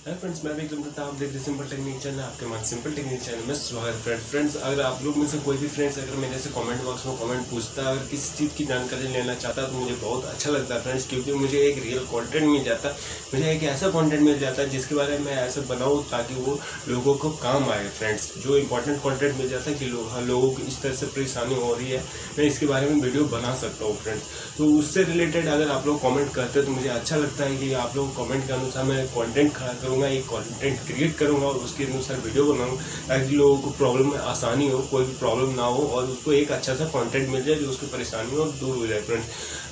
Hi friends मैं भी एकदम करता आप देख रहे सिंपल टेक्निक चैनल आपके मान सिंपल टेक्निक चैनल में स्वागत फ्रेंड फ्रेंड्स अगर आप लोग में से कोई भी फ्रेंड्स अगर मेरे से कमेंट बॉक्स में कमेंट पूछता है, अगर किसी चीज़ की जानकारी लेना चाहता तो मुझे बहुत अच्छा लगता है फ्रेंड्स क्योंकि मुझे एक रियल कॉन्टेंट मिल जाता है। मुझे एक ऐसा कॉन्टेंट मिल जाता है जिसके बारे में ऐसा बनाऊँ ताकि वो लोगों को काम आए फ्रेंड्स जो इंपॉर्टेंट कॉन्टेंट मिल जाता है कि हाँ लोगों को इस तरह से परेशानी हो रही है, मैं इसके बारे में वीडियो बना सकता हूँ फ्रेंड्स तो उससे रिलेटेड अगर आप लोग कॉमेंट करते तो मुझे अच्छा लगता है कि आप लोग कॉमेंट के अनुसार मैं कॉन्टेंट खड़ा करूँगा, एक कंटेंट क्रिएट करूँगा और उसके अनुसार वीडियो बनाऊँ, ताकि लोगों को प्रॉब्लम में आसानी हो, कोई भी प्रॉब्लम ना हो और उसको एक अच्छा सा कंटेंट मिल जाए जो उसकी परेशानी हो दूर हो जाए फ्रेंड्स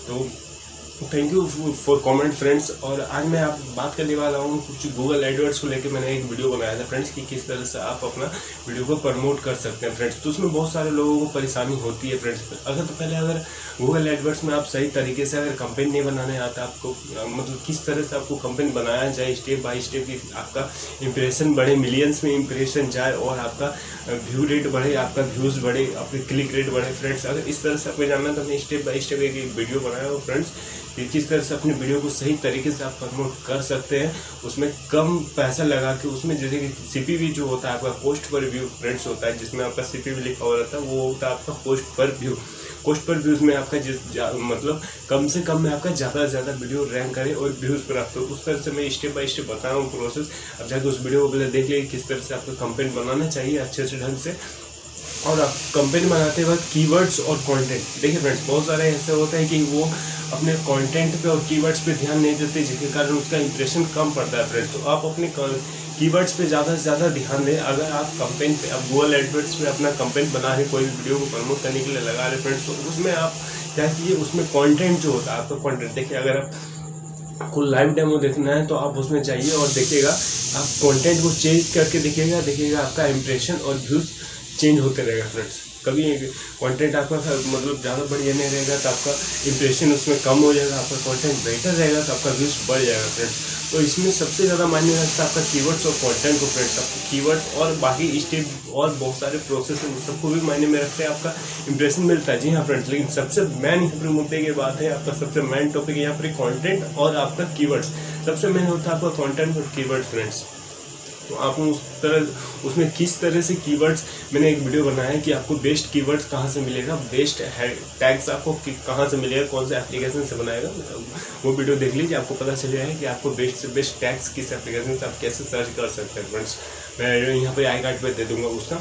तो thank you for comment friends और आज मैं आप बात करने वाला हूँ कुछ गूगल एडवर्ड्स को लेकर मैंने एक वीडियो बनाया था फ्रेंड्स कि किस तरह से आप अपना वीडियो को प्रमोट कर सकते हैं फ्रेंड्स तो उसमें बहुत सारे लोगों को परेशानी होती है फ्रेंड्स अगर तो पहले अगर गूगल एडवर्ड्स में आप सही तरीके से अगर कंपेन नहीं बनाने आता, आपको मतलब किस तरह से आपको कंपेन बनाया जाए स्टेप बाई स्टेप आपका इंप्रेशन बढ़े मिलियंस में इंप्रेशन जाए और आपका व्यू रेट बढ़े, आपका व्यूज़ बढ़े, आपके क्लिक रेट बढ़े फ्रेंड्स अगर इस तरह से आपको जानना तो मैं स्टेप बाई स्टेप एक वीडियो बनाया हूँ फ्रेंड्स कि किस तरह से अपने वीडियो को सही तरीके से आप प्रमोट कर सकते हैं, उसमें कम पैसा लगा के उसमें जैसे कि सीपीवी जो होता है, आपका पोस्ट पर व्यू फ्रेंड्स होता है, जिसमें आपका सीपीवी लिखा हुआ रहता है, वो होता है आपका पोस्ट पर व्यू पोस्ट पर व्यूज़ में आपका जिस मतलब कम से कम में आपका ज़्यादा से ज़्यादा वीडियो रैंक करे और व्यूज़ प्राप्त हो उस तरह से मैं स्टेप बाय स्टेप बता रहा हूँ प्रोसेस अब जाकर उस वीडियो को पहले देख लीजिए किस तरह से आपको कंपेंट बनाना चाहिए अच्छे से ढंग से। और आप कंपेंट बनाते वक्त कीवर्ड्स और कंटेंट देखिए फ्रेंड्स बहुत सारे ऐसे होते हैं कि वो अपने कंटेंट पे और कीवर्ड्स पे ध्यान नहीं देते, जिसके कारण उसका इंप्रेशन कम पड़ता है फ्रेंड्स तो आप अपने कीवर्ड्स पे ज़्यादा से ज़्यादा ध्यान दें। अगर आप कंपेन पे, आप गूगल एडवर्ड्स पे अपना कंपेन बना रहे कोई भी वीडियो को प्रमोट करने के लिए लगा रहे फ्रेंड्स तो उसमें आप क्या कीजिए, उसमें कॉन्टेंट जो होता है, आपका कॉन्टेंट देखिए, अगर आप आपको लाइव डेमो देखना है तो आप उसमें जाइए और देखिएगा, आप कंटेंट को चेंज करके देखिएगा देखिएगा आपका इंप्रेशन और व्यूज़ चेंज होते रहेगा फ्रेंड्स कभी कंटेंट आपका मतलब ज़्यादा बढ़िया नहीं रहेगा तो आपका इंप्रेशन उसमें कम हो जाएगा, आपका कंटेंट बेटर रहेगा तो आपका व्यूज़ बढ़ जाएगा फ्रेंड्स तो इसमें सबसे ज़्यादा मायने रखता है आपका कीवर्ड्स और कंटेंट को फ्रेंड्स आपको कीवर्ड्स और बाकी स्टेप और बहुत सारे प्रोसेस हैं सबको भी मायने में रखते हैं, आपका इंप्रेशन मिलता है। जी हाँ फ्रेंड्स लेकिन सबसे मेन यहाँ पर मुद्दे की बात है, आपका सबसे मेन टॉपिक यहाँ पर कॉन्टेंट और आपका कीवर्ड्स सबसे मेन होता है आपका कॉन्टेंट और कीवर्ड फ्रेंड्स तो आप उस तरह, उसमें किस तरह से कीवर्ड्स मैंने एक वीडियो बनाया है कि आपको बेस्ट कीवर्ड्स कहाँ से मिलेगा बेस्ट टैग्स आपको कहाँ से मिलेगा, कौन से एप्लीकेशन से बनाएगा, वो वीडियो देख लीजिए, आपको पता चल जाएगा कि आपको बेस्ट से बेस्ट टैग्स किस एप्लीकेशन से आप कैसे सर्च कर सकते हैं फ्रेंड्स मैं यहाँ पर आई कार्ड पर दे दूँगा उसका।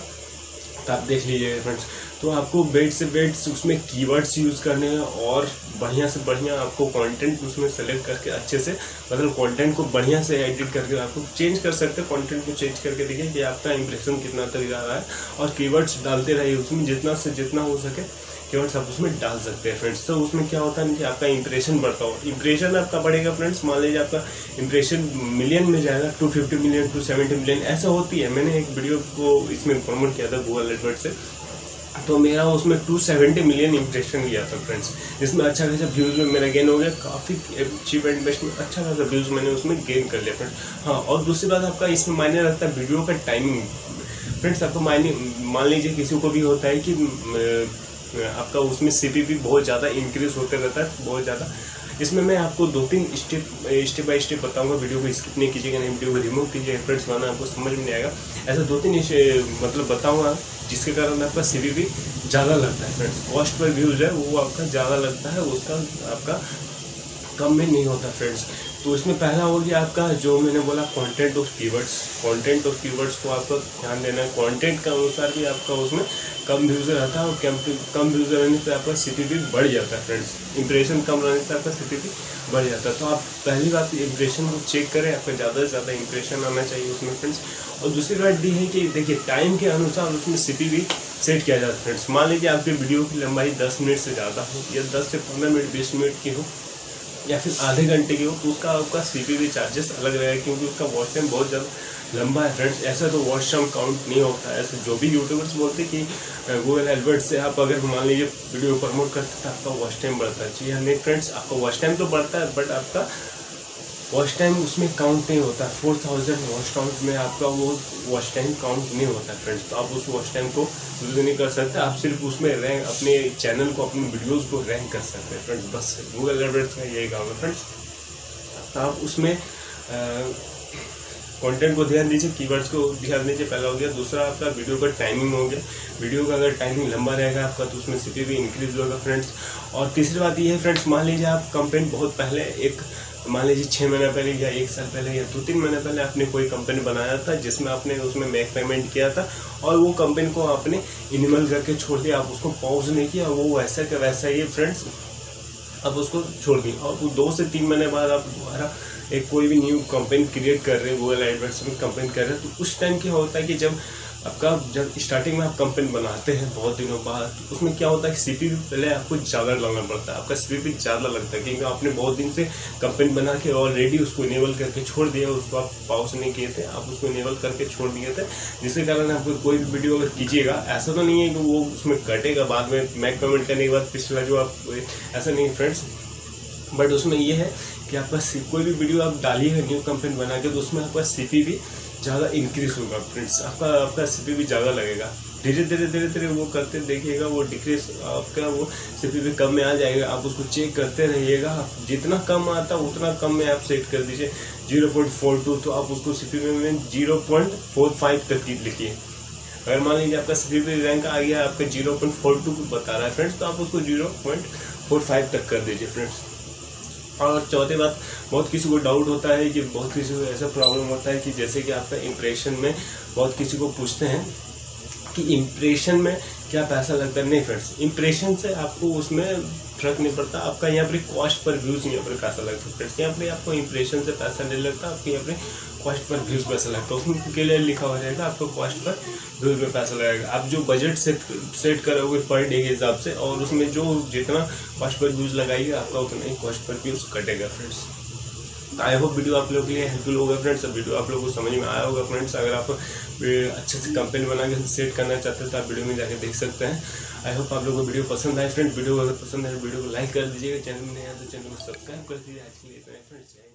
तो आप देख लीजिए फ्रेंड्स तो आपको बेट से बेट उसमें कीवर्ड्स यूज़ करने हैं और बढ़िया से बढ़िया आपको कंटेंट उसमें सेलेक्ट करके अच्छे से मतलब कंटेंट को बढ़िया से एडिट करके आपको चेंज कर सकते हैं कंटेंट को चेंज करके देखिए कि आपका इंप्रेशन कितना तक जा रहा है और कीवर्ड्स डालते रहिए उसमें जितना से जितना हो सके केवल आप उसमें डाल सकते हैं फ्रेंड्स तो उसमें क्या होता है कि आपका इंप्रेशन बढ़ता हो. इंप्रेशन आपका बढ़ेगा फ्रेंड्स मान लीजिए आपका इंप्रेशन मिलियन में जाएगा two fifty million two seventy million ऐसा होती है. मैंने एक वीडियो को इसमें प्रमोट किया था गूगल एडवर्ड से. तो मेरा उसमें 270 मिलियन इंप्रेशन लिया था फ्रेंड्स जिसमें अच्छा खासा व्यूज़ में मेरा गेन हो गया, काफ़ी चीप एंड बेस्ट में अच्छा खासा व्यूज़ मैंने उसमें गेन कर लिया फ्रेंड्स हाँ और दूसरी बात आपका, इसमें मायने रखता है वीडियो का टाइमिंग फ्रेंड्स आपको मायने, मान लीजिए किसी को भी होता है कि आपका उसमें सी बहुत ज़्यादा इंक्रीज होते रहता है, बहुत ज़्यादा. इसमें मैं आपको दो तीन स्टेप स्टेप बाय स्टेप बताऊँगा वीडियो को स्किप नहीं कीजिएगा, नहीं वीडियो को रिमूव कीजिएगा फ्रेंड्स माना आपको समझ में नहीं आएगा। ऐसा दो तीन मतलब बताऊँगा, जिसके कारण आपका सीवी भी ज़्यादा लगता है फ्रेंड्स कॉस्ट पर व्यूज़ है, वो आपका ज़्यादा लगता है, उसका आपका कम में नहीं होता फ्रेंड्स तो इसमें पहला हो गया आपका, जो मैंने बोला कंटेंट और कीवर्ड्स कंटेंट और कीवर्ड्स को आपको ध्यान देना है। कंटेंट के अनुसार भी आपका उसमें कम व्यूज़ रहता है और कम कम व्यूज़ रहने से आपका सी बढ़ जाता है फ्रेंड्स इंप्रेशन कम रहने से आपका सी बढ़ जाता है। तो आप पहली बात इंप्रेशन को चेक करें। आपका ज़्यादा से ज़्यादा इंप्रेशन आना चाहिए उसमें फ्रेंड्स और दूसरी बात ये है कि देखिए टाइम के अनुसार उसमें सी सेट किया जाता है फ्रेंड्स मान लीजिए आपकी वीडियो की लंबाई दस मिनट से ज़्यादा हो या दस से पंद्रह मिनट, बीस मिनट की हो। या फिर आधे घंटे की हो तो उसका आपका सी चार्जेस अलग रहेगा, क्योंकि उसका वॉच टाइम बहुत ज़्यादा लंबा है फ्रेंड्स ऐसा तो वॉच टाइम काउंट नहीं होता है ऐसे जो भी यूट्यूबर्स बोलते कि गूगल एडवर्ट से, आप अगर मान लीजिए वीडियो प्रमोट करते तो आपका वॉच टाइम बढ़ता है। जी हाँ नहीं फ्रेंड्स आपका वॉच टाइम तो बढ़ता है बट आपका वॉच टाइम उसमें काउंट नहीं होता। फोर थाउज़ेंड वॉच काउंट में आपका वो वॉच टाइम काउंट नहीं होता फ्रेंड्स तो आप उस वॉच टाइम को यूज़ नहीं कर सकते। आप सिर्फ़ उसमें रैंक अपने चैनल को, अपने वीडियोस को रैंक कर सकते हैं फ्रेंड्स बस गूगल एडवर्ड्स का यही काम है फ्रेंड्स तो आप उसमें कंटेंट को ध्यान दीजिए कीवर्ड्स को ध्यान दीजिए, पहला हो गया। दूसरा आपका वीडियो का टाइमिंग हो गया वीडियो का अगर टाइमिंग लंबा रहेगा आपका तो उसमें सी भी इंक्रीज होगा फ्रेंड्स और तीसरी बात ये है फ्रेंड्स मान लीजिए आप कंपेन बहुत पहले एक मान लीजिए छः महीने पहले या एक साल पहले या दो तीन महीने पहले आपने कोई कंपनी बनाया था, जिसमें आपने उसमें मैक पेमेंट किया था, और वो कंपनी को आपने इनिमल करके छोड़ दिया, आप उसको पॉज नहीं किया, वो वैसा का वैसा ही फ्रेंड्स आप उसको छोड़ दिए। और दो से तीन महीने बाद आप दोबारा एक कोई भी न्यू कंपनी क्रिएट कर रहे हैं गूगल एडवर्टाइजमेंट कंपनी कर रहे हैं तो उस टाइम क्या होता है कि जब आपका जब स्टार्टिंग में आप कंपनी बनाते हैं बहुत दिनों बाद, उसमें क्या होता है कि सी पहले आपको ज़्यादा लगाना पड़ता है। आपका सी ज़्यादा लगता है क्योंकि आपने बहुत दिन से कंपनी बना के ऑलरेडी उसको इनेबल करके छोड़ दिया, उसको आप पाउस नहीं किए थे, आप उसको इनेबल करके छोड़ दिए थे। जिसके कारण आपको कोई भी वीडियो अगर कीजिएगा, ऐसा तो नहीं है कि वो उसमें कटेगा बाद में मैक पेमेंट करने के बाद पिछला जो आप, ऐसा नहीं फ्रेंड्स बट उसमें ये है कि आपका कोई भी वीडियो आप डालिए न्यू कंपनी बना के तो उसमें आपका सी भी ज़्यादा इंक्रीज होगा फ्रेंड्स आपका आपका सी भी ज़्यादा लगेगा. धीरे धीरे धीरे धीरे वो करते देखिएगा, वो डिक्रीज आपका वो सी भी कम में आ जाएगा. आप उसको चेक करते रहिएगा. जितना कम आता, उतना कम में आप सेट कर दीजिए. ज़ीरो पॉइंट फोर टू तो आप उसको सी में ज़ीरो पॉइंट फोर फाइव तक की लिखिए. अगर मान लीजिए आपका सी रैंक आ गया, आपका ज़ीरो पॉइंट फोर टू बता रहा है फ्रेंड्स तो आप उसको ज़ीरो पॉइंट फोर फाइव तक कर दीजिए फ्रेंड्स और चौथी बात, बहुत किसी को डाउट होता है कि बहुत किसी को ऐसा प्रॉब्लम होता है कि जैसे कि आपका इंप्रेशन में बहुत किसी को पूछते हैं। कि इम्प्रेशन में क्या पैसा लगता है? नहीं फ्रेंड्स इम्प्रेशन से आपको उसमें फ़र्क नहीं पड़ता। आपका यहाँ पर कॉस्ट पर व्यूज़ यहाँ पर पैसा लगता है फ्रेंड्स यहाँ पर आपको इम्प्रेशन से पैसा नहीं लगता, आपके यहाँ पर कॉस्ट पर व्यूज़ पैसा लगता है। उसमें के लिए लिखा हो जाएगा आपको कॉस्ट पर व्यूज़ में पैसा लगेगा। आप जो बजट सेट सेट करोगे पर डे के हिसाब से, और उसमें जो जितना कॉस्ट पर व्यूज़ लगाइए, आपका उतना ही कॉस्ट पर व्यूज़ कटेगा फ्रेंड्स आई होप वीडियो आप लोगों के लिए हेल्पफुल होगा फ्रेंड्स वीडियो आप लोगों को समझ में आया होगा फ्रेंड्स अगर आप अच्छे से कंपेन बना के सेट करना चाहते हैं तो आप वीडियो में जाकर देख सकते हैं. आई होप आप लोगों को वीडियो पसंद आए फ्रेंड वीडियो अगर पसंद आए वीडियो को लाइक कर दीजिएगा. चैनल में नहीं आया तो चैनल को सब्सक्राइब कर दीजिए. आज के लिए फ्रेंड्स